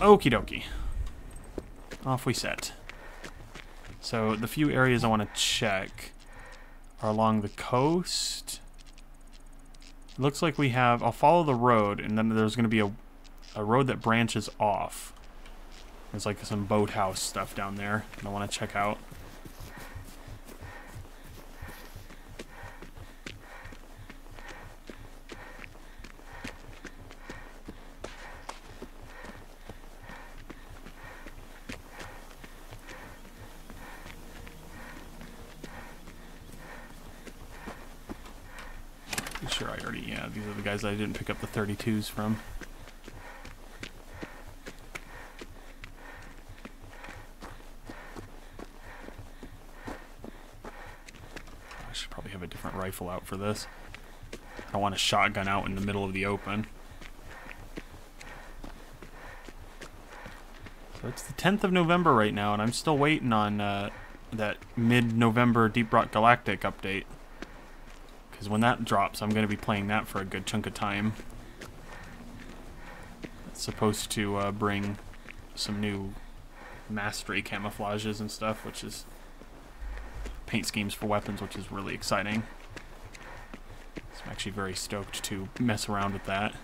Okie dokie. Off we set. So the few areas I want to check are along the coast. Looks like we have... I'll follow the road, and then there's going to be a, a road that branches off. There's like some boathouse stuff down there that I want to check out. Pretty sure I already, yeah, I didn't pick up the 32s from. I should probably have a different rifle out for this. I want a shotgun out in the middle of the open. So it's the 10th of November right now, and I'm still waiting on uh, that mid-November Deep Rock Galactic update. Because when that drops, I'm going to be playing that for a good chunk of time. It's supposed to uh, bring some new mastery camouflages and stuff, which is paint schemes for weapons, which is really exciting. So I'm actually very stoked to mess around with that.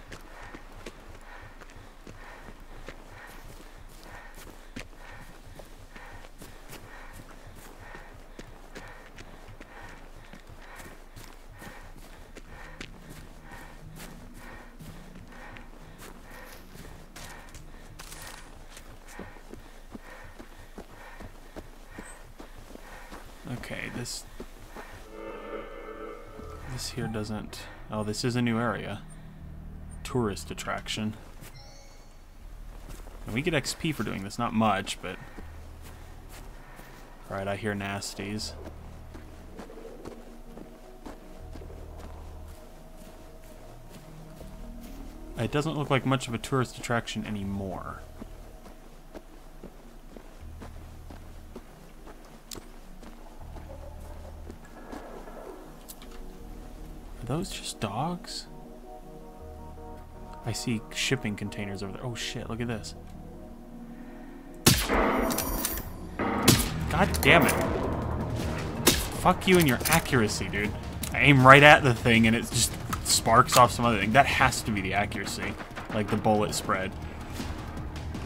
Okay, this this here doesn't. Oh, this is a new area. Tourist attraction. And we get XP for doing this, not much, but. Alright, I hear nasties. It doesn't look like much of a tourist attraction anymore. Are those just dogs? I see shipping containers over there. Oh shit, look at this. God damn it. Fuck you and your accuracy, dude. I aim right at the thing and it just sparks off some other thing. That has to be the accuracy. Like the bullet spread.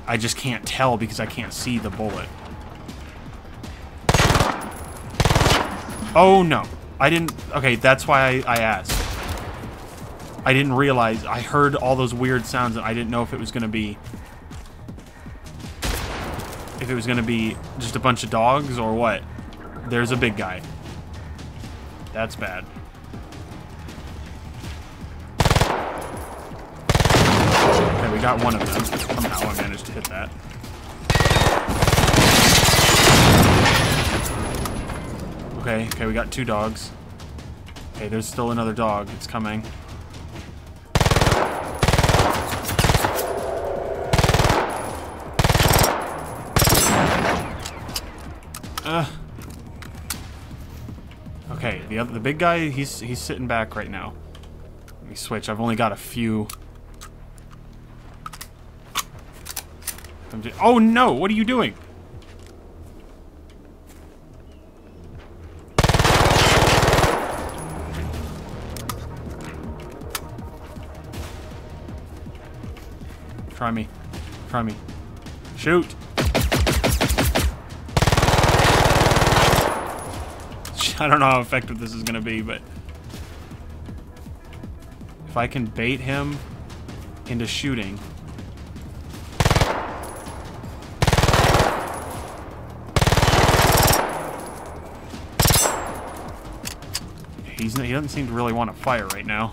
I just can't tell because I can't see the bullet. Oh no. I didn't... Okay, that's why I, I asked. I didn't realize... I heard all those weird sounds and I didn't know if it was going to be... If it was going to be just a bunch of dogs or what. There's a big guy. That's bad. Okay, we got one of them. Somehow I managed to hit that. Okay, okay, we got two dogs. Okay, there's still another dog. It's coming. Uh. Okay, the other, the big guy, he's he's sitting back right now. Let me switch. I've only got a few. Just, oh no! What are you doing? Try me. Try me. Shoot! I don't know how effective this is to be, but... If I can bait him into shooting... He's, he doesn't seem to really want to fire right now.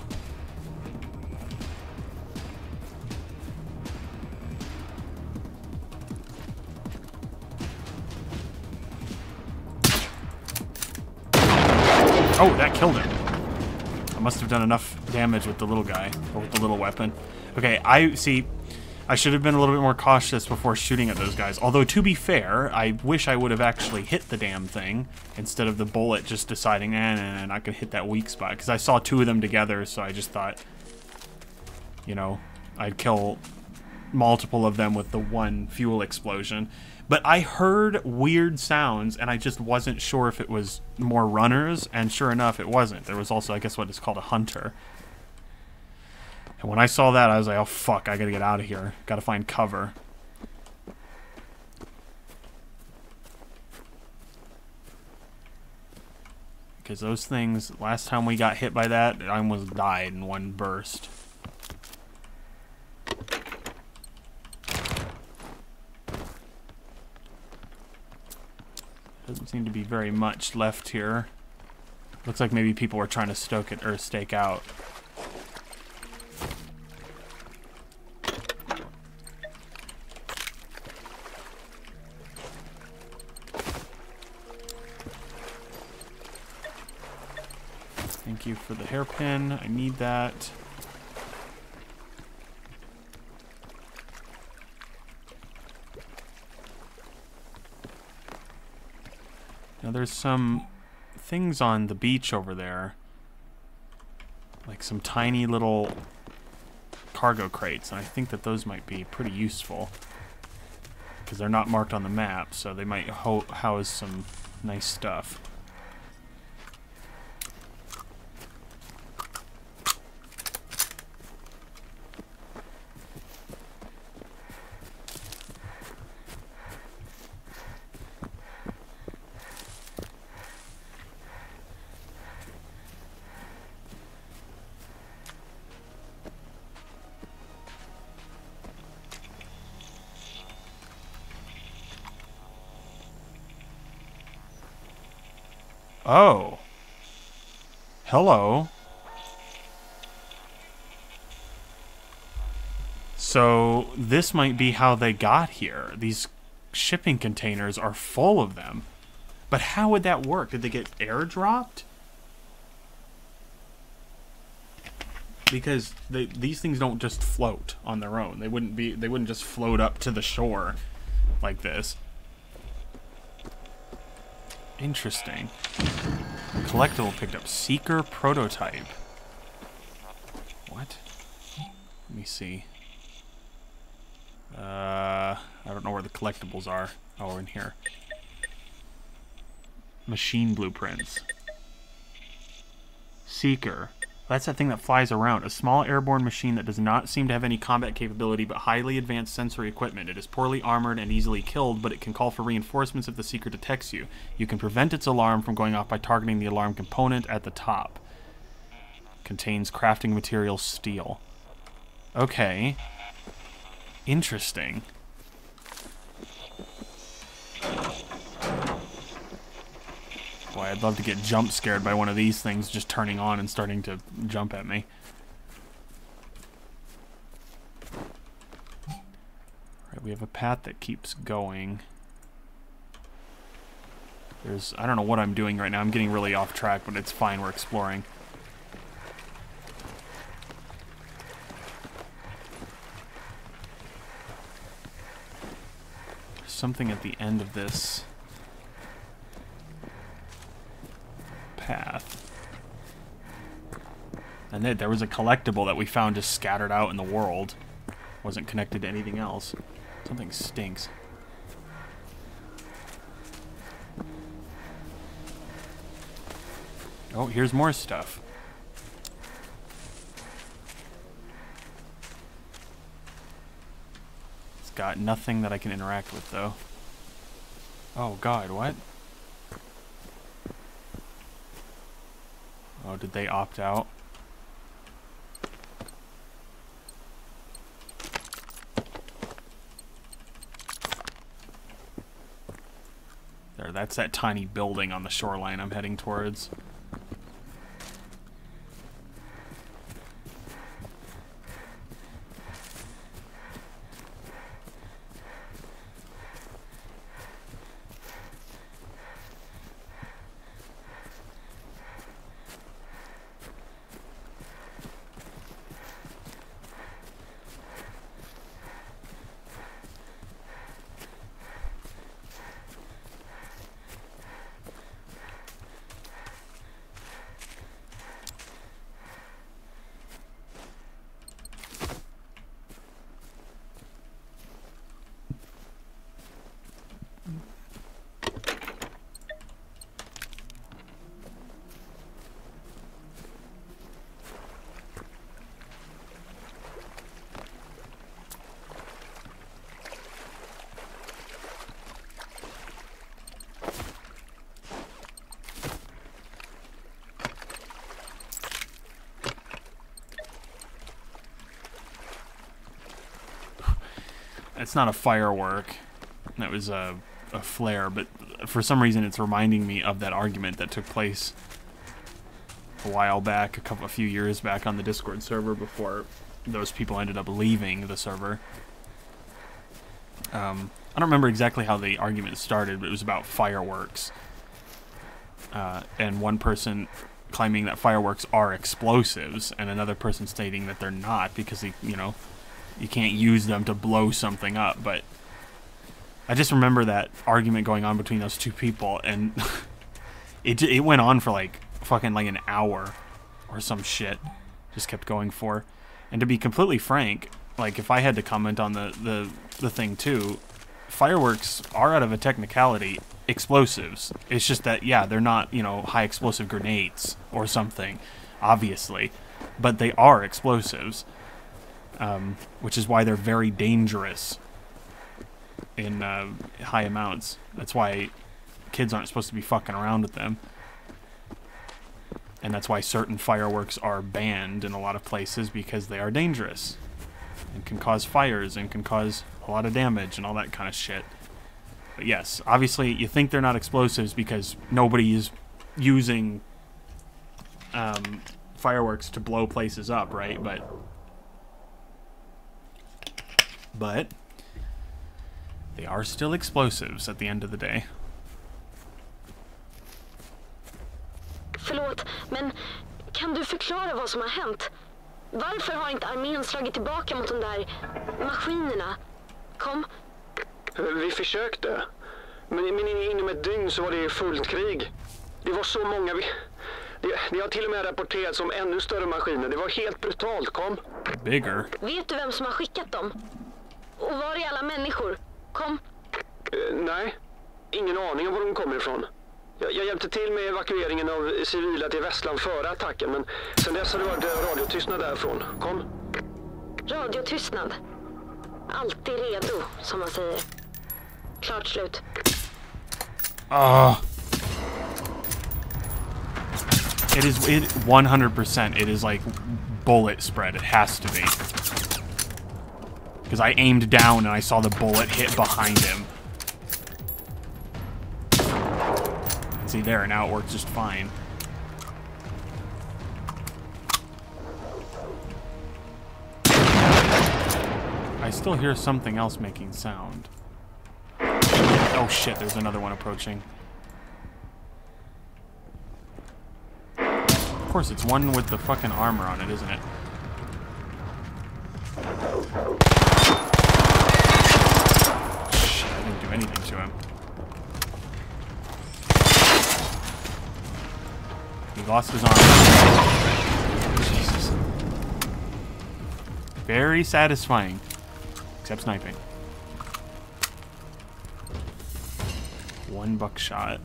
Oh, that killed him. I must have done enough damage with the little guy, or with the little weapon. Okay, I see. I should have been a little bit more cautious before shooting at those guys. Although, to be fair, I wish I would have actually hit the damn thing instead of the bullet just deciding, eh, nah, nah, not gonna hit that weak spot. Because I saw two of them together, so I just thought, you know, I'd kill multiple of them with the one fuel explosion. But I heard weird sounds, and I just wasn't sure if it was more runners, and sure enough, it wasn't. There was also, I guess, what is called a hunter. And when I saw that, I was like, oh fuck, I gotta get out of here. Gotta find cover. Because those things, last time we got hit by that, I almost died in one burst. Doesn't seem to be very much left here. Looks like maybe people were trying to stoke it or stake out. Thank you for the hairpin. I need that. Now there's some things on the beach over there. Like some tiny little cargo crates, and I think that those might be pretty useful. Because they're not marked on the map, so they might ho house some nice stuff. Oh. Hello. So this might be how they got here. These shipping containers are full of them. But how would that work? Did they get airdropped? Because they, these things don't just float on their own. They wouldn't be they wouldn't just float up to the shore like this. Interesting. Collectible picked up. Seeker prototype. What? Let me see. Uh, I don't know where the collectibles are. Oh, in here. Machine blueprints. Seeker. That's that thing that flies around. A small airborne machine that does not seem to have any combat capability but highly advanced sensory equipment. It is poorly armored and easily killed, but it can call for reinforcements if the Seeker detects you. You can prevent its alarm from going off by targeting the alarm component at the top. Contains crafting material steel. Okay. Interesting. I'd love to get jump scared by one of these things just turning on and starting to jump at me. Right, we have a path that keeps going. There's, I don't know what I'm doing right now. I'm getting really off track, but it's fine. We're exploring. Something at the end of this. Path. And then there was a collectible that we found just scattered out in the world. Wasn't connected to anything else. Something stinks. Oh, here's more stuff. It's got nothing that I can interact with, though. Oh god, what? Did they opt out? There, that's that tiny building on the shoreline I'm heading towards. It's not a firework. That was a, a flare, but for some reason it's reminding me of that argument that took place a while back, a couple, a few years back on the Discord server before those people ended up leaving the server. Um, I don't remember exactly how the argument started, but it was about fireworks. Uh, and one person claiming that fireworks are explosives, and another person stating that they're not because they, you know, you can't use them to blow something up. But I just remember that argument going on between those two people, and it it went on for like fucking like an hour or some shit. Just kept going for. And to be completely frank, like if I had to comment on the the the thing too, fireworks are out of a technicality explosives. It's just that yeah, they're not, you know, high explosive grenades or something, obviously, but they are explosives. Um, which is why they're very dangerous in uh, high amounts. That's why kids aren't supposed to be fucking around with them. And that's why certain fireworks are banned in a lot of places because they are dangerous and can cause fires and can cause a lot of damage and all that kind of shit. But yes, obviously you think they're not explosives because nobody is using um, fireworks to blow places up, right? But but they are still explosives at the end of the day. Förlåt, men kan du förklara vad som har hänt? Varför har inte armén slagit tillbaka mot de där maskinerna? Kom, Vi försökte. Men, men inom ett dygn så var det fullt krig. Det var så många. Vi, det, det har till och med rapporterats om ännu större maskiner. Det var helt brutalt. Kom. Bigger. vet du vem som har skickat dem? Och var är alla människor? Kom, Eh, nej, ingen aning om var de kommer ifrån. Jag, jag hjälpte till med evakueringen av civila till Västland före attacken, men sen dess har det varit radiotystnad därifrån. Kom. radiotystnad. Alltid redo, som man säger. Klart slut. Ah. It is it 100%. It is like bullet spread. It has to be. Because I aimed down and I saw the bullet hit behind him. See there, now it works just fine. I still hear something else making sound. Oh shit, there's another one approaching. Of course, it's one with the fucking armor on it, isn't it? Anything to him. He lost his arm. Jesus. Very satisfying. Except sniping. One buckshot.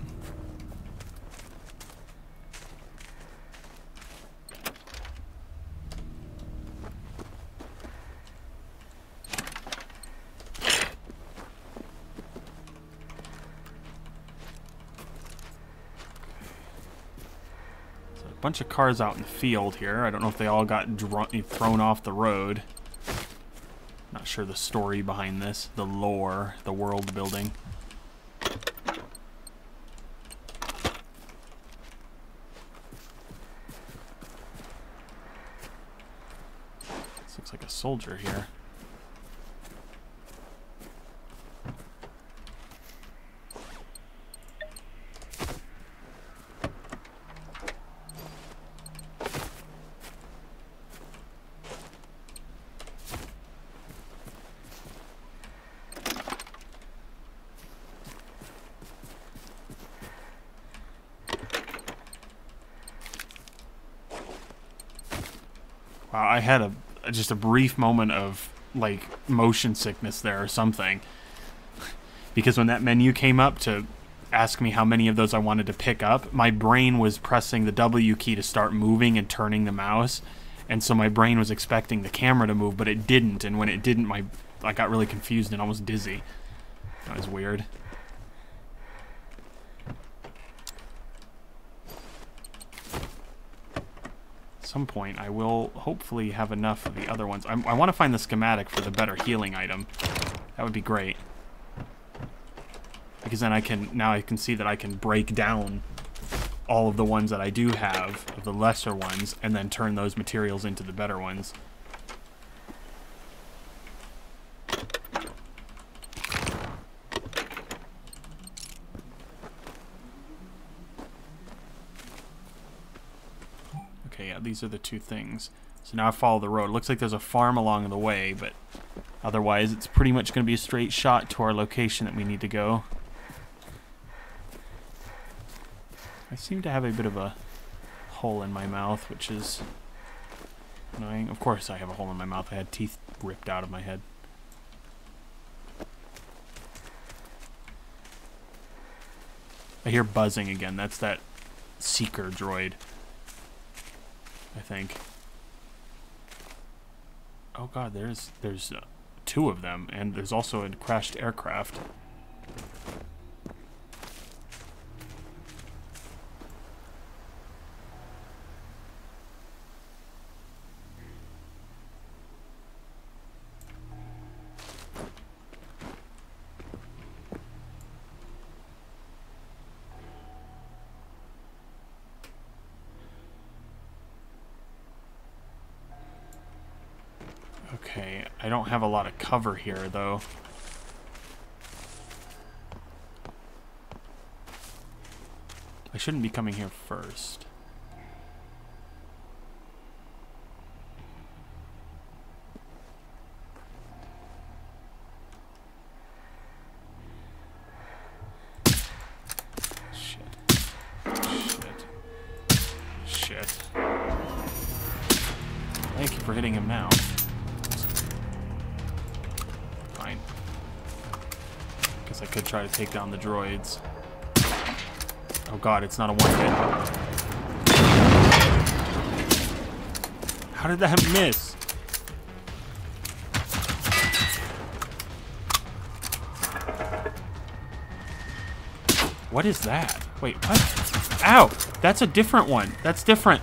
Bunch of cars out in the field here. I don't know if they all got thrown off the road. Not sure the story behind this, the lore, the world building. This looks like a soldier here. Had a just a brief moment of like motion sickness there or something. because when that menu came up to ask me how many of those I wanted to pick up, my brain was pressing the W key to start moving and turning the mouse. And so my brain was expecting the camera to move, but it didn't. And when it didn't, my I got really confused and almost dizzy. That was weird. Some point, I will hopefully have enough of the other ones. I'm, I want to find the schematic for the better healing item. That would be great. Because then I can, now I can see that I can break down all of the ones that I do have, of the lesser ones, and then turn those materials into the better ones. Okay, yeah, these are the two things. So now I follow the road. Looks like there's a farm along the way, but otherwise it's pretty much going to be a straight shot to our location that we need to go. I seem to have a bit of a hole in my mouth, which is annoying. Of course I have a hole in my mouth. I had teeth ripped out of my head. I hear buzzing again. That's that seeker droid. I think. Oh god, there's there's uh, two of them, and there's also a crashed aircraft. Okay, I don't have a lot of cover here, though. I shouldn't be coming here first. Down the droids. Oh god, it's not a one hit. How did that miss? What is that? Wait, what? Ow! That's a different one. That's different.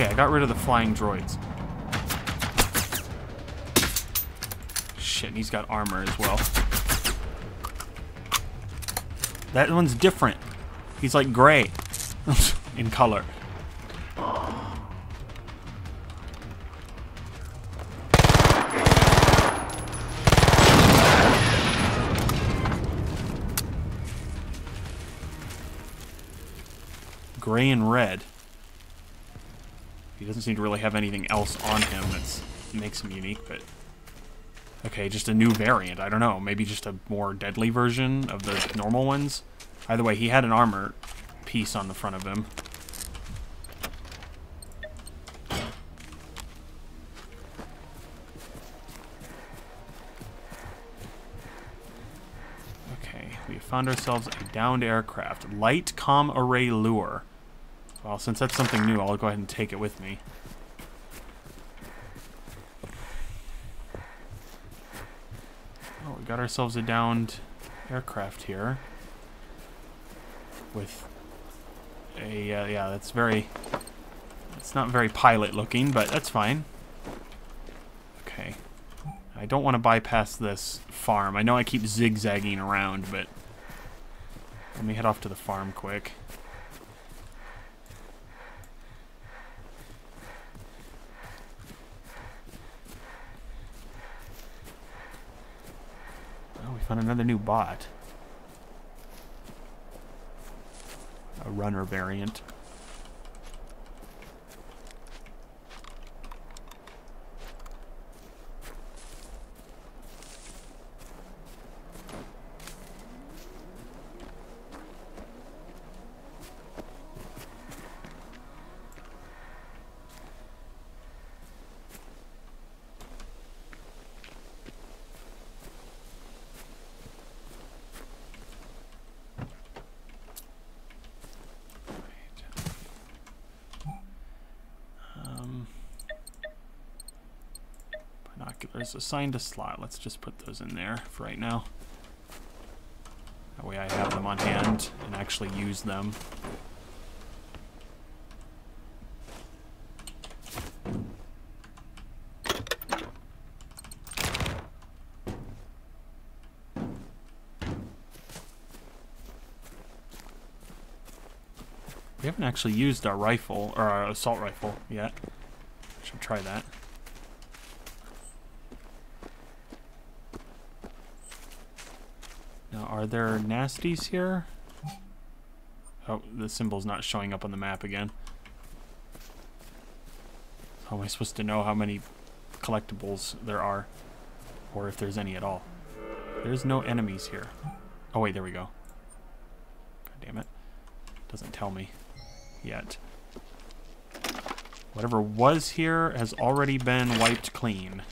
Okay, I got rid of the flying droids. Shit, and he's got armor as well. That one's different. He's like gray in color. Gray and red. He doesn't seem to really have anything else on him that makes him unique, but... Okay, just a new variant. I don't know. Maybe just a more deadly version of the normal ones? Either way, he had an armor piece on the front of him. Okay, we found ourselves a downed aircraft. Light Com Array Lure. Well, since that's something new, I'll go ahead and take it with me. Oh, we got ourselves a downed aircraft here. With a, uh, yeah, that's very, it's not very pilot looking, but that's fine. Okay. I don't want to bypass this farm. I know I keep zigzagging around, but let me head off to the farm quick. Found another new bot. A runner variant. is assigned a slot. Let's just put those in there for right now. That way I have them on hand and actually use them. We haven't actually used our rifle, or our assault rifle yet. Should try that. Are there nasties here? Oh, the symbol's not showing up on the map again. How am I supposed to know how many collectibles there are? Or if there's any at all? There's no enemies here. Oh wait, there we go. God damn it. Doesn't tell me yet. Whatever was here has already been wiped clean.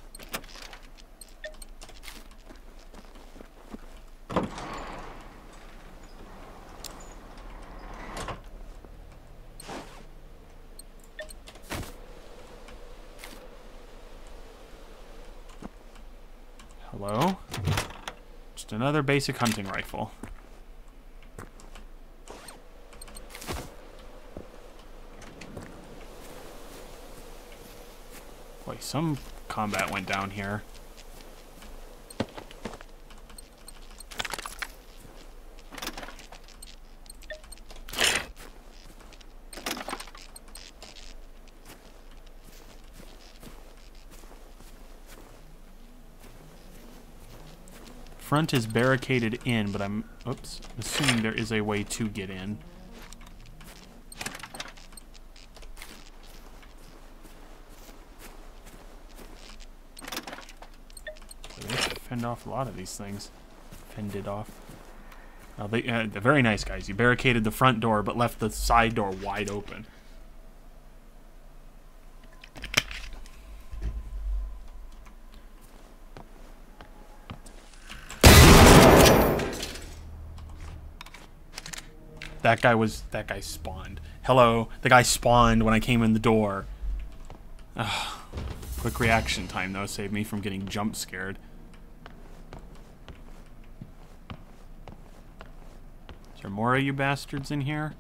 Hello? Just another basic hunting rifle. Boy, some combat went down here. Front is barricaded in, but I'm oops, assuming there is a way to get in. Fend off a lot of these things. Fended off. Well, they, uh, they're very nice guys. You barricaded the front door, but left the side door wide open. That guy was that guy spawned. Hello, the guy spawned when I came in the door. Ugh. Quick reaction time though saved me from getting jump scared. Is there more of you bastards in here?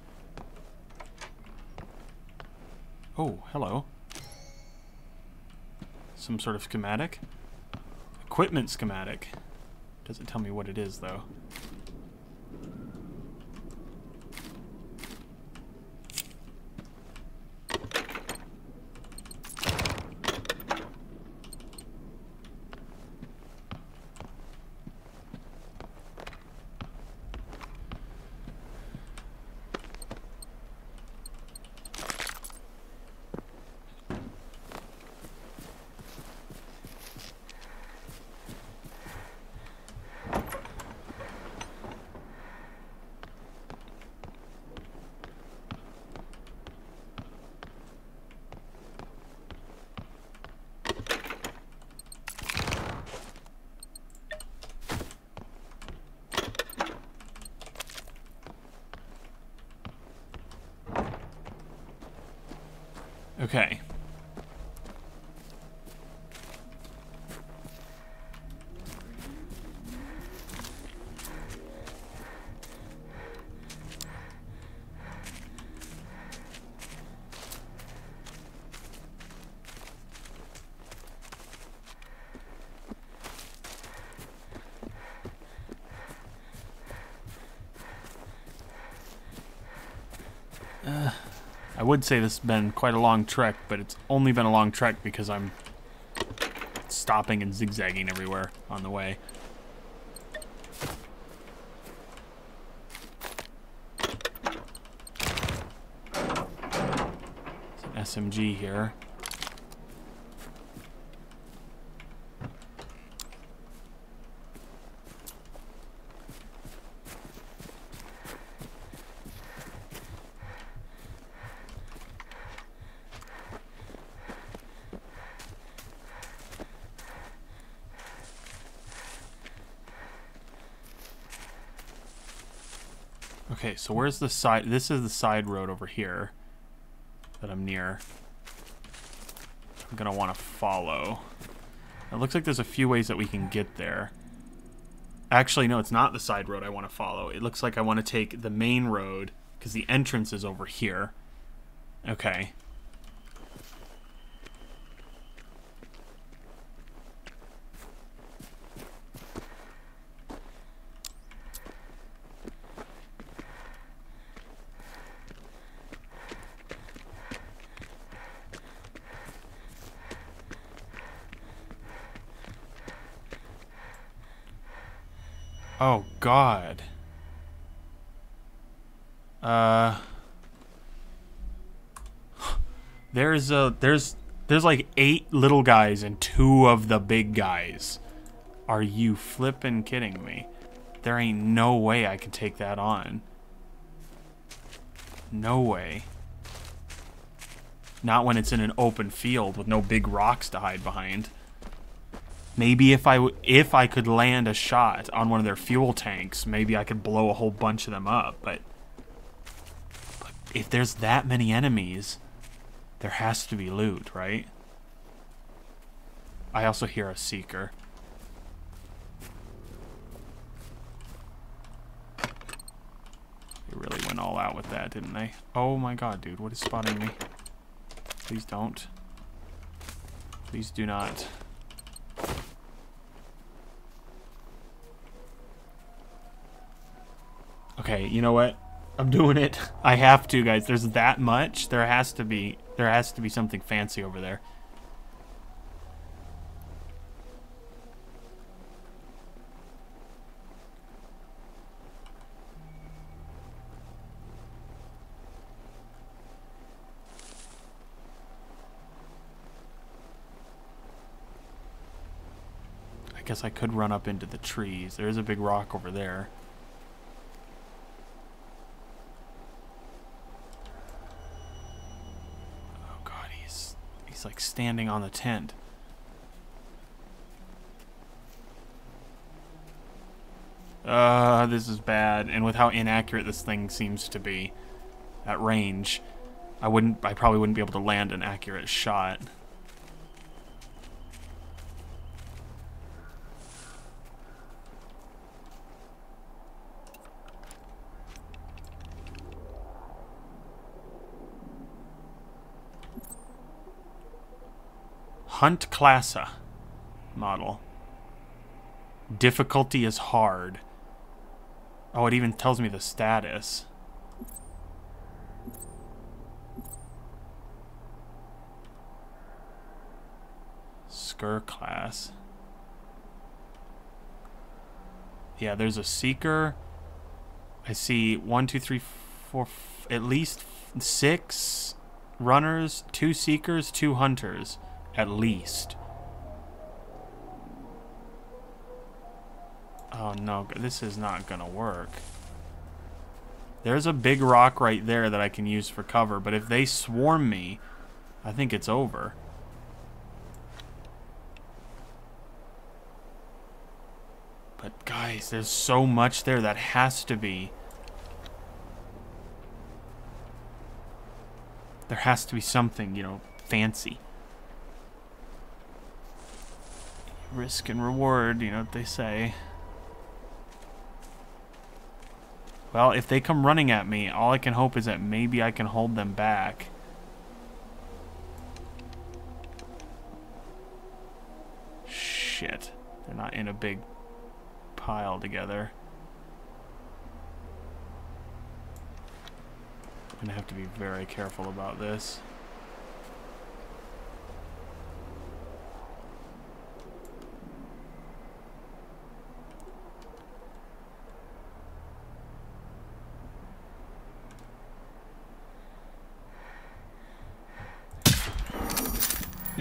Oh, hello. Some sort of schematic? Equipment schematic. Doesn't tell me what it is though. Okay. Would say this has been quite a long trek, but it's only been a long trek because I'm stopping and zigzagging everywhere on the way. SMG here. Okay, so where's the side? This is the side road over here that I'm near. I'm gonna want to follow. It looks like there's a few ways that we can get there. Actually, no, it's not the side road I want to follow. It looks like I want to take the main road because the entrance is over here. Okay. Oh, God. Uh... There's a... There's... There's like eight little guys and two of the big guys. Are you flippin' kidding me? There ain't no way I can take that on. No way. Not when it's in an open field with no big rocks to hide behind. Maybe if I if I could land a shot on one of their fuel tanks, maybe I could blow a whole bunch of them up. But, but if there's that many enemies, there has to be loot, right? I also hear a seeker. They really went all out with that, didn't they? Oh my god, dude, what is spotting me? Please don't. Please do not. Okay, you know what? I'm doing it. I have to, guys. There's that much. There has to be there has to be something fancy over there. I guess I could run up into the trees. There is a big rock over there. Oh god, he's he's like standing on the tent. Uh, this is bad. And with how inaccurate this thing seems to be at range, I wouldn't I probably wouldn't be able to land an accurate shot. Hunt Classa model. Difficulty is hard. Oh, it even tells me the status. Skur class. Yeah, there's a seeker. I see one, two, three, four, at least six runners, two seekers, two hunters, at least. Oh no, this is not gonna work. There's a big rock right there that I can use for cover, but if they swarm me, I think it's over. But guys, there's so much there that has to be. There has to be something, you know, fancy. Risk and reward, you know what they say. Well, if they come running at me, all I can hope is that maybe I can hold them back. Shit. They're not in a big pile together. I'm gonna have to be very careful about this.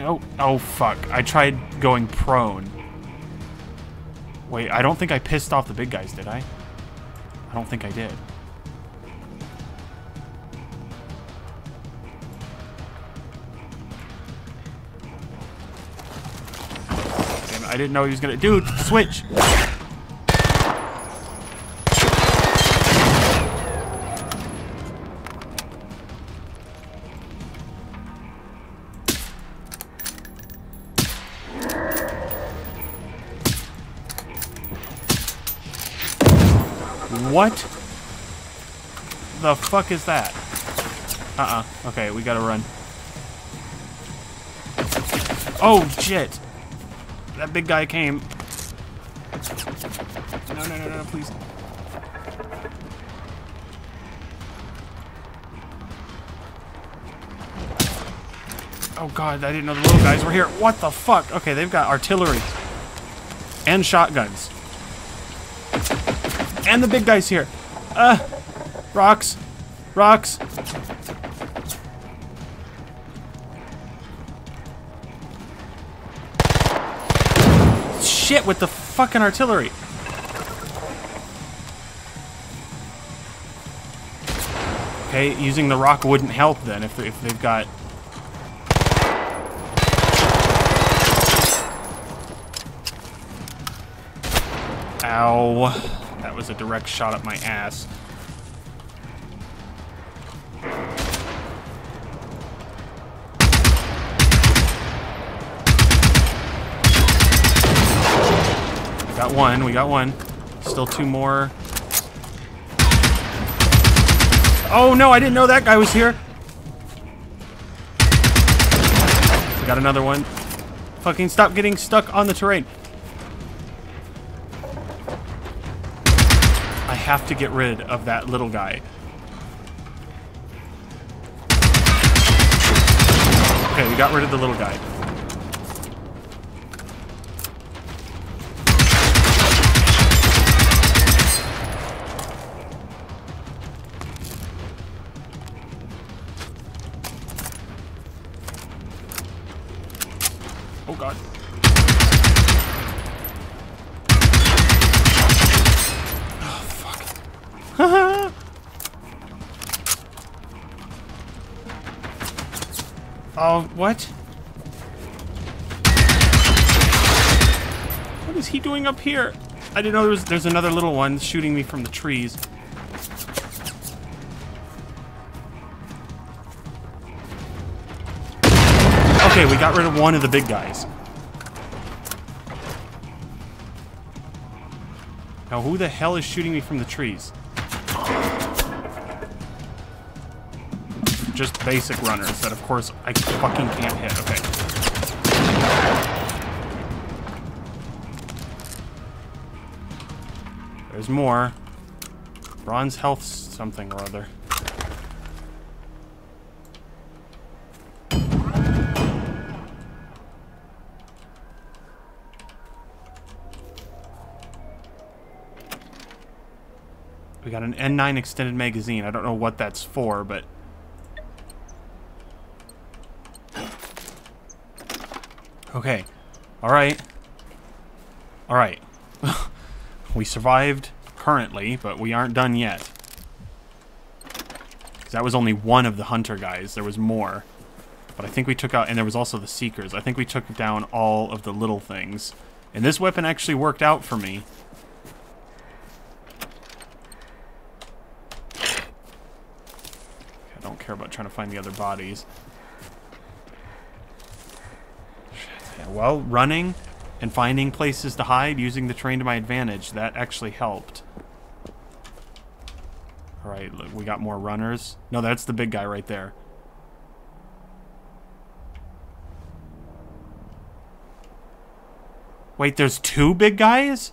No. Oh, fuck. I tried going prone. Wait, I don't think I pissed off the big guys, did I? I don't think I did. Damn I didn't know he was gonna- Dude, switch! What? The fuck is that? Uh-uh. Okay, we gotta run. Oh, shit! That big guy came. No, no, no, no, please. Oh god, I didn't know the little guys were here. What the fuck? Okay, they've got artillery. And shotguns. And the big guy's here. Uh, rocks. Rocks. Shit with the fucking artillery. Okay, using the rock wouldn't help then if, if they've got... Ow. Was a direct shot up my ass. We got one, we got one. Still two more. Oh no, I didn't know that guy was here. We got another one. Fucking stop getting stuck on the terrain. Have to get rid of that little guy. Okay, we got rid of the little guy. Up here? I didn't know there was there's another little one shooting me from the trees. Okay, we got rid of one of the big guys. Now, who the hell is shooting me from the trees? Just basic runners that, of course, I fucking can't hit. Okay. There's more. Bronze health something or other. We got an N9 extended magazine. I don't know what that's for, but... Okay. Alright. Alright. We survived currently, but we aren't done yet. that was only one of the hunter guys. There was more. But I think we took out... And there was also the seekers. I think we took down all of the little things. And this weapon actually worked out for me. I don't care about trying to find the other bodies. Yeah, well, running and finding places to hide using the train to my advantage, that actually helped. Alright, look, we got more runners. No, that's the big guy right there. Wait, there's two big guys?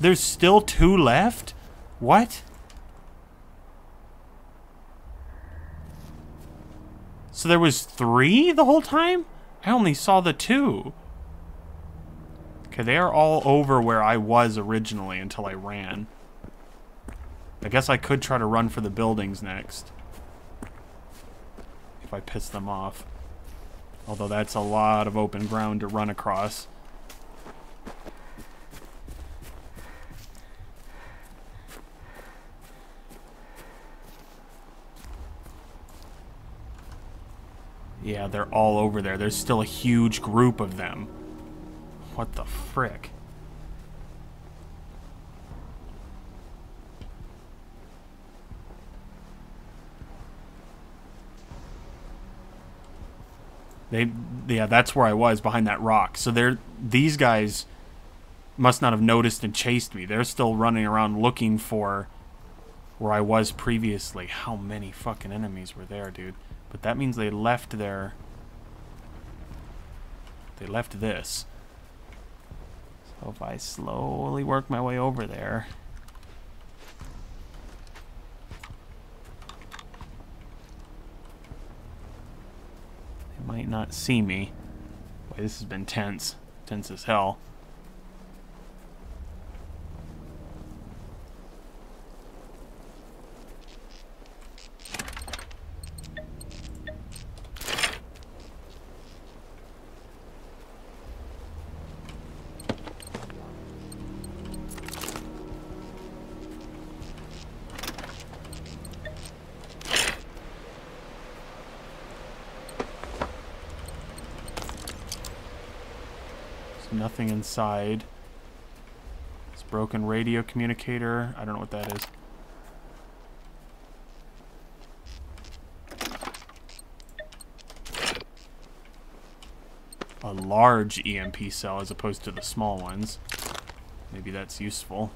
There's still two left? What? So there was three the whole time? I only saw the two. Okay, they are all over where I was originally until I ran. I guess I could try to run for the buildings next. If I piss them off. Although that's a lot of open ground to run across. Yeah, they're all over there. There's still a huge group of them. What the frick? They, yeah, that's where I was behind that rock. So they're these guys must not have noticed and chased me. They're still running around looking for where I was previously. How many fucking enemies were there, dude? But that means they left their... They left this. So if I slowly work my way over there... They might not see me. Boy, this has been tense. Tense as hell. Inside. It's broken radio communicator. I don't know what that is. A large EMP cell as opposed to the small ones. Maybe that's useful.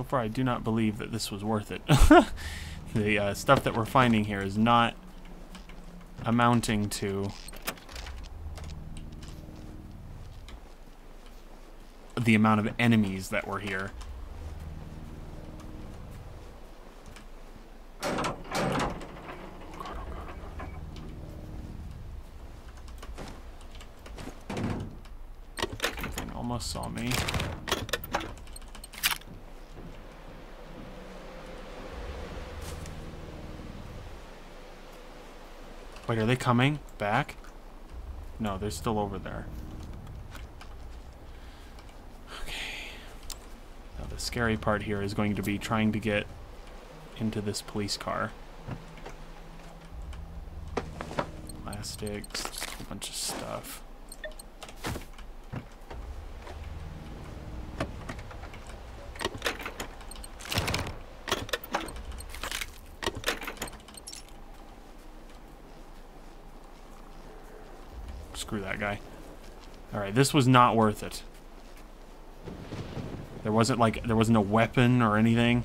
So far I do not believe that this was worth it. the uh, stuff that we're finding here is not amounting to the amount of enemies that were here. Almost saw me. Wait, are they coming back? No, they're still over there. Okay. Now the scary part here is going to be trying to get into this police car. Plastics, a bunch of stuff. Screw that guy. This was not worth it. There wasn't like, there wasn't a weapon or anything.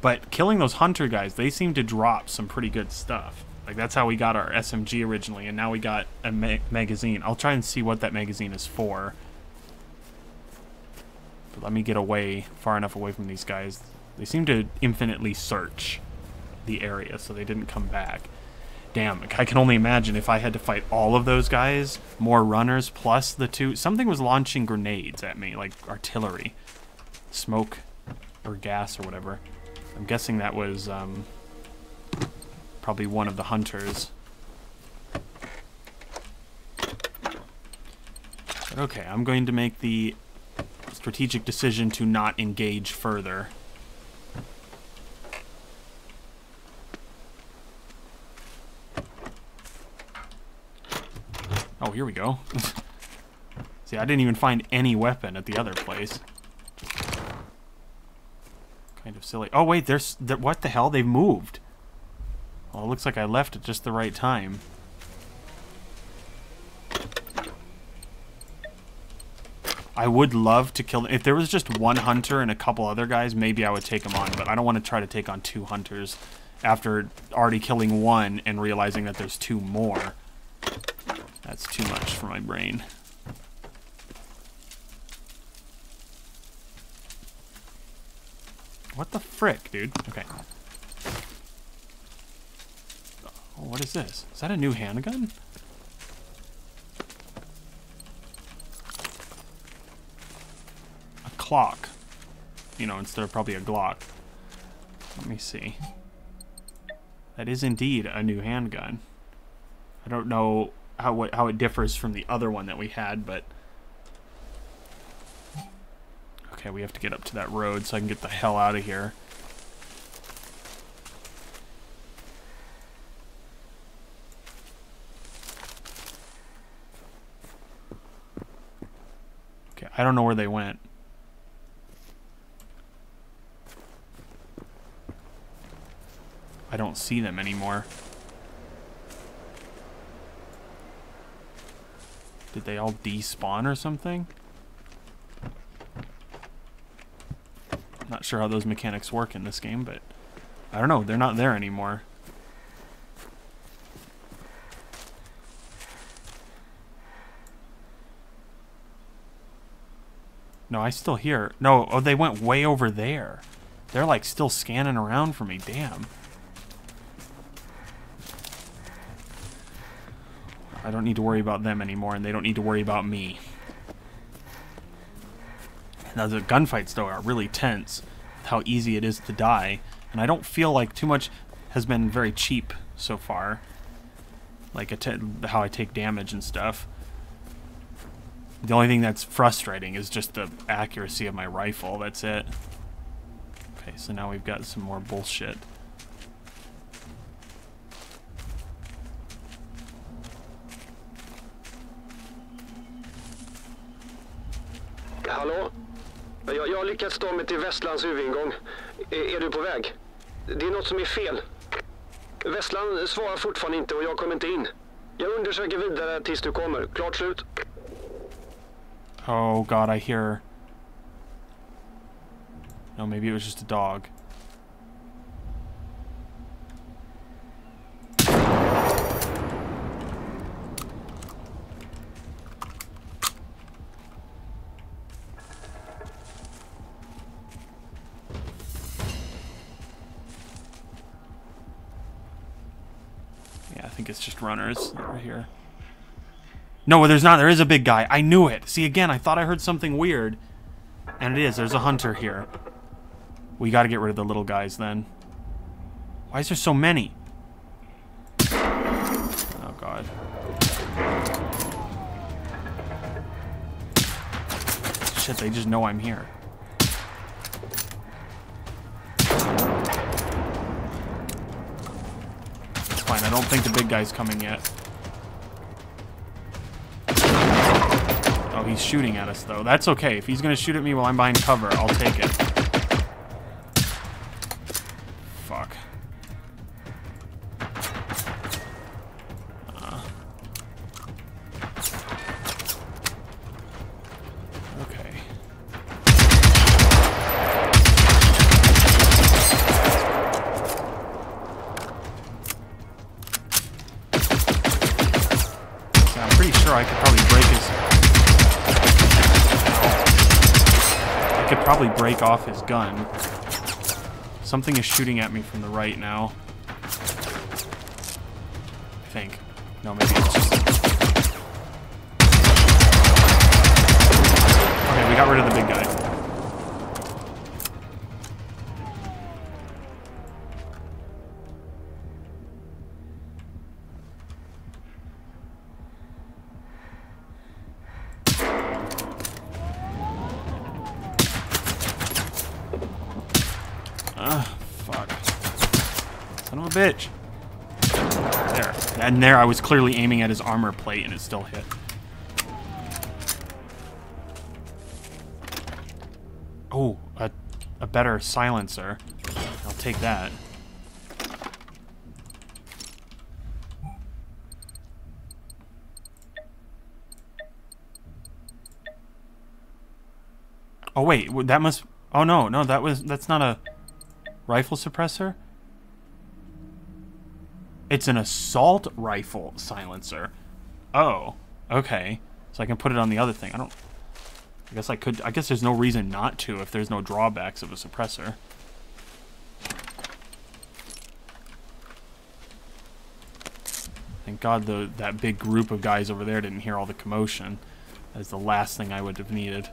But killing those hunter guys, they seem to drop some pretty good stuff. Like that's how we got our SMG originally, and now we got a ma magazine. I'll try and see what that magazine is for. But let me get away, far enough away from these guys. They seem to infinitely search the area, so they didn't come back. Damn, I can only imagine if I had to fight all of those guys, more runners, plus the two... Something was launching grenades at me, like artillery. Smoke or gas or whatever. I'm guessing that was um, probably one of the hunters. But okay, I'm going to make the strategic decision to not engage further. Here we go. See, I didn't even find any weapon at the other place. Kind of silly. Oh, wait, there's... There, what the hell? They've moved. Well, it looks like I left at just the right time. I would love to kill... If there was just one hunter and a couple other guys, maybe I would take them on. But I don't want to try to take on two hunters after already killing one and realizing that there's two more. That's too much for my brain. What the frick, dude? Okay. Oh, what is this? Is that a new handgun? A clock. You know, instead of probably a Glock. Let me see. That is indeed a new handgun. I don't know how it, how it differs from the other one that we had, but okay, we have to get up to that road so I can get the hell out of here. Okay, I don't know where they went. I don't see them anymore. Did they all despawn or something? Not sure how those mechanics work in this game, but I don't know. They're not there anymore. No, I still hear. No, oh, they went way over there. They're like still scanning around for me. Damn. I don't need to worry about them anymore, and they don't need to worry about me. Now, the gunfights, though, are really tense, how easy it is to die, and I don't feel like too much has been very cheap so far. like how I take damage and stuff. The only thing that's frustrating is just the accuracy of my rifle. That's it. Okay, so now we've got some more bullshit. Har lyckats ta mig till Västlands huvudingång. Är, är du på väg? Det är något som är fel. Västland svarar fortfarande inte och jag kommer inte in. Jag undersöker vidare tills du kommer. Klart slut. Oh god, I hear. No, maybe it was just a dog. No, there's not. There is a big guy. I knew it. See, again, I thought I heard something weird. And it is. There's a hunter here. We gotta get rid of the little guys then. Why is there so many? Oh, God. Shit, they just know I'm here. It's fine. I don't think the big guy's coming yet. He's shooting at us, though. That's okay. If he's going to shoot at me while I'm behind cover, I'll take it. Break off his gun. Something is shooting at me from the right now. I think. No, maybe it's just... Okay, we got rid of the big guy. And there I was clearly aiming at his armor plate and it still hit. Oh, a, a better silencer. I'll take that. Oh wait, that must. Oh no, no, that was that's not a rifle suppressor. It's an assault rifle silencer. Oh, okay. So I can put it on the other thing. I don't. I guess I could. I guess there's no reason not to if there's no drawbacks of a suppressor. Thank God the that big group of guys over there didn't hear all the commotion. That's the last thing I would have needed.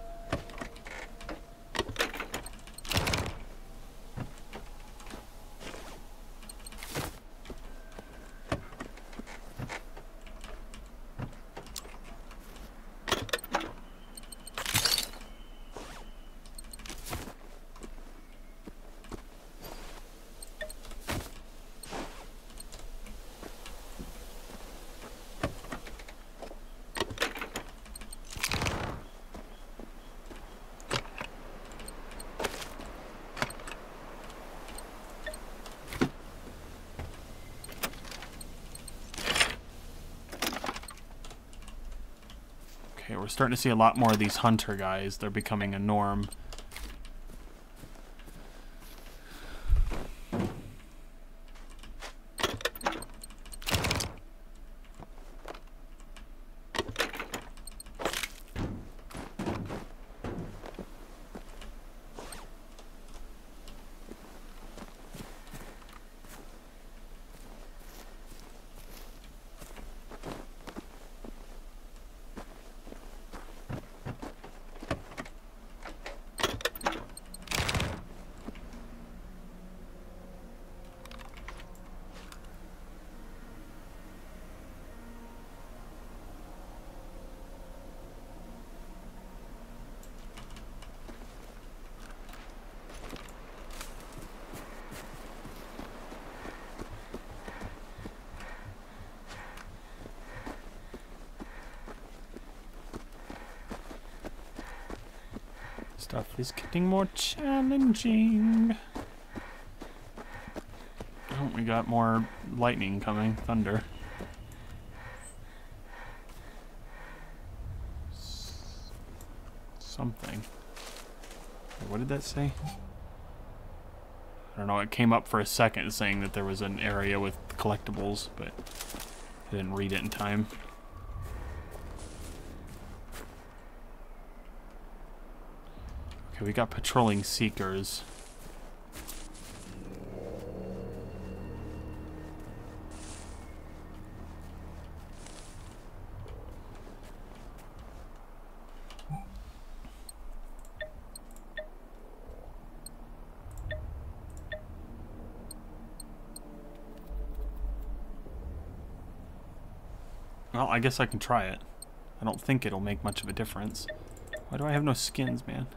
We're starting to see a lot more of these hunter guys. They're becoming a norm. Is getting more challenging. Oh, we got more lightning coming, thunder. S- Something. What did that say? I don't know, it came up for a second saying that there was an area with collectibles, but I didn't read it in time. Okay, we got patrolling seekers. Well, I guess I can try it. I don't think it'll make much of a difference. Why do I have no skins, man?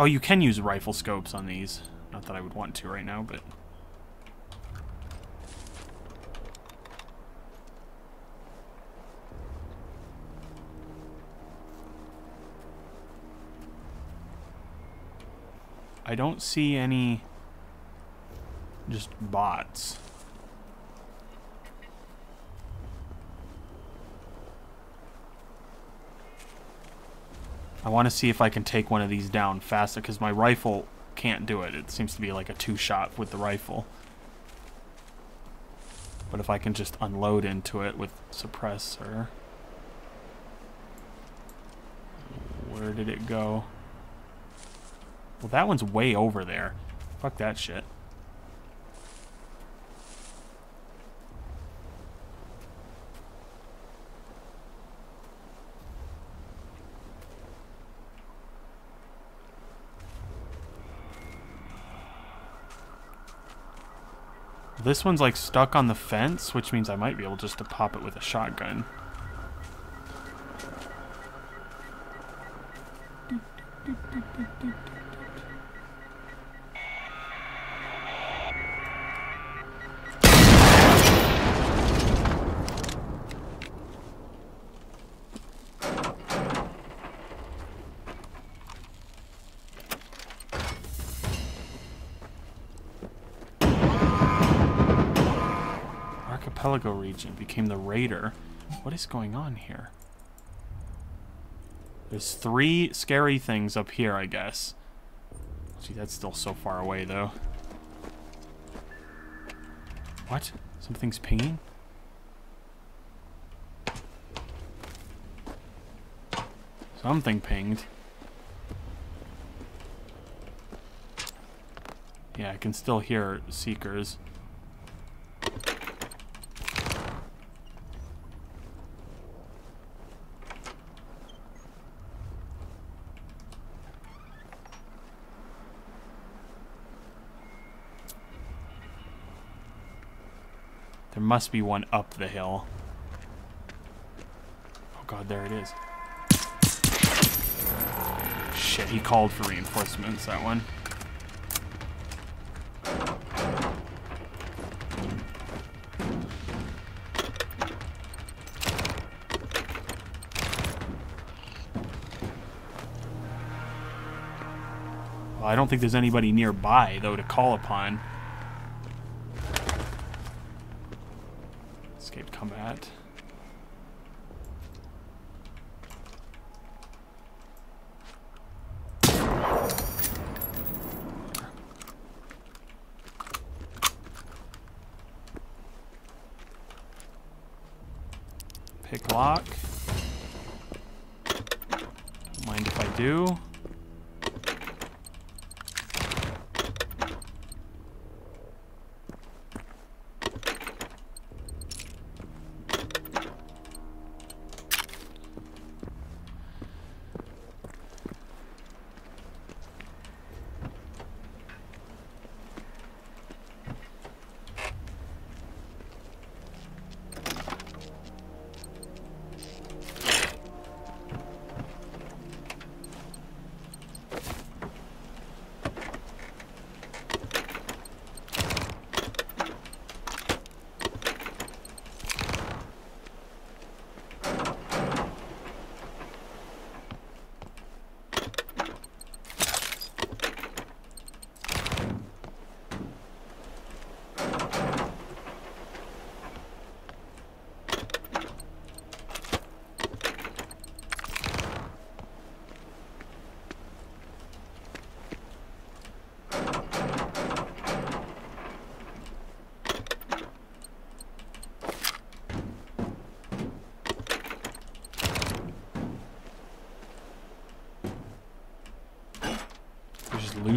Oh, you can use rifle scopes on these. Not that I would want to right now, but... I don't see any... just bots. I want to see if I can take one of these down faster because my rifle can't do it. It seems to be like a two-shot with the rifle. But if I can just unload into it with suppressor... Where did it go? Well, that one's way over there. Fuck that shit. This one's like stuck on the fence, which means I might be able just to pop it with a shotgun. Region became the raider. What is going on here? There's three scary things up here, I guess. Gee, that's still so far away, though. What? Something's pinging? Something pinged. Yeah, I can still hear seekers. Must be one up the hill. Oh god, there it is. Shit, he called for reinforcements, that one. I don't think there's anybody nearby, though, to call upon. Escape combat. Pick lock. Mind if I do.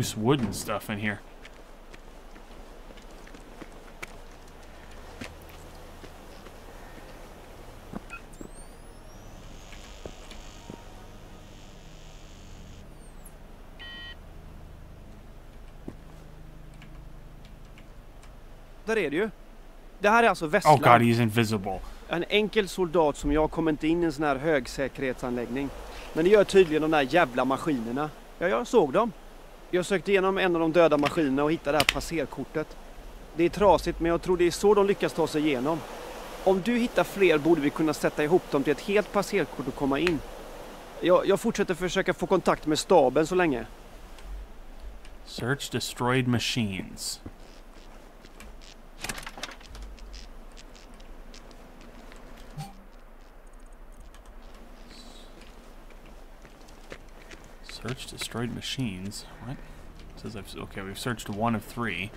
Loose wooden stuff in here. Där är det ju. Det här är alltså Vesslan. Oh god, he's invisible. En enkel soldat som jag kommer inte in i en sån här högsäkerhetsanläggning. Men det gör tydligen de där jävla maskinerna. Ja, jag såg dem. Jag sökte igenom en av de döda maskinerna och hittade det här passerkortet. Det är trasigt men jag tror det är så de lyckas ta sig igenom. Om du hittar fler borde vi kunna sätta ihop dem till ett helt passerkort och komma in. Jag, jag fortsätter försöka få kontakt med staben så länge. Search destroyed machines. Destroyed machines. What? It says I've okay. We've searched one of three.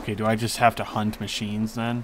Okay, do I just have to hunt machines then?